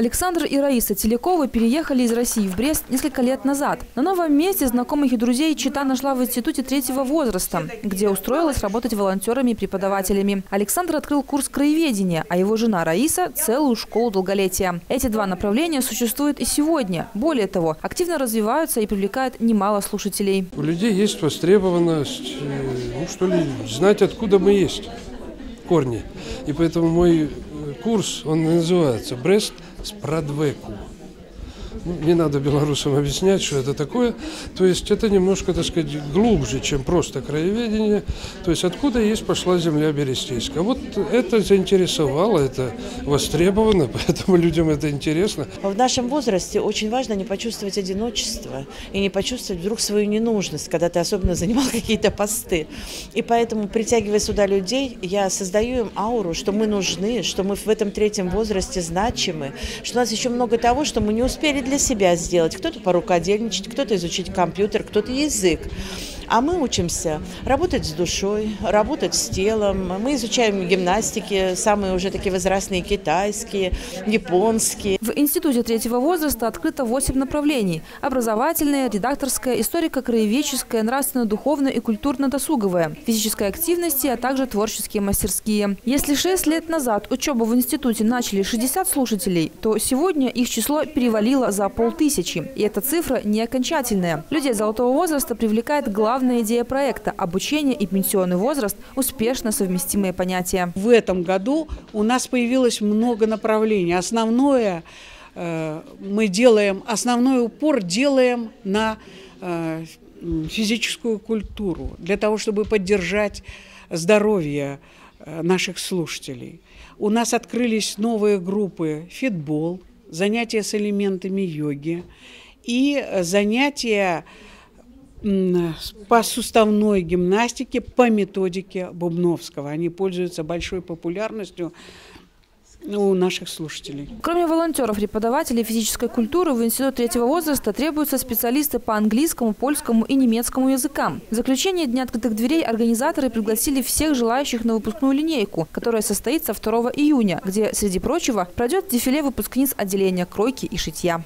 Александр и Раиса Телековы переехали из России в Брест несколько лет назад. На новом месте знакомых и друзей Чита нашла в институте третьего возраста, где устроилась работать волонтерами и преподавателями. Александр открыл курс краеведения, а его жена Раиса – целую школу долголетия. Эти два направления существуют и сегодня. Более того, активно развиваются и привлекают немало слушателей. У людей есть востребованность, э, ну что ли, знать, откуда мы есть, корни. И поэтому мой курс, он называется «Брест спрадвеку». Ну, не надо белорусам объяснять, что это такое. То есть это немножко, так сказать, глубже, чем просто краеведение. То есть откуда есть пошла земля Берестейская. Вот это заинтересовало, это востребовано, поэтому людям это интересно. В нашем возрасте очень важно не почувствовать одиночество и не почувствовать вдруг свою ненужность, когда ты особенно занимал какие-то посты. И поэтому, притягивая сюда людей, я создаю им ауру, что мы нужны, что мы в этом третьем возрасте значимы, что у нас еще много того, что мы не успели для себя сделать. Кто-то порукодельничать, кто-то изучить компьютер, кто-то язык. А мы учимся работать с душой, работать с телом. Мы изучаем гимнастики, самые уже такие возрастные китайские, японские. В Институте третьего возраста открыто 8 направлений. Образовательное, редакторское, историко-краеведческое, нравственно-духовное и культурно-досуговое, физической активности, а также творческие мастерские. Если 6 лет назад учебу в институте начали 60 слушателей, то сегодня их число перевалило за полтысячи. И эта цифра не окончательная. Людей золотого возраста привлекает главное главная идея проекта – обучение и пенсионный возраст – успешно совместимые понятия. В этом году у нас появилось много направлений. Основное э, мы делаем, основной упор делаем на э, физическую культуру, для того, чтобы поддержать здоровье э, наших слушателей. У нас открылись новые группы «Фитбол», занятия с элементами йоги и занятия по суставной гимнастике по методике Бубновского. Они пользуются большой популярностью у наших слушателей. Кроме волонтеров, преподавателей физической культуры, в Институт третьего возраста требуются специалисты по английскому, польскому и немецкому языкам. В заключение Дня открытых дверей организаторы пригласили всех желающих на выпускную линейку, которая состоится 2 июня, где, среди прочего, пройдет дефиле выпускниц отделения кройки и шитья.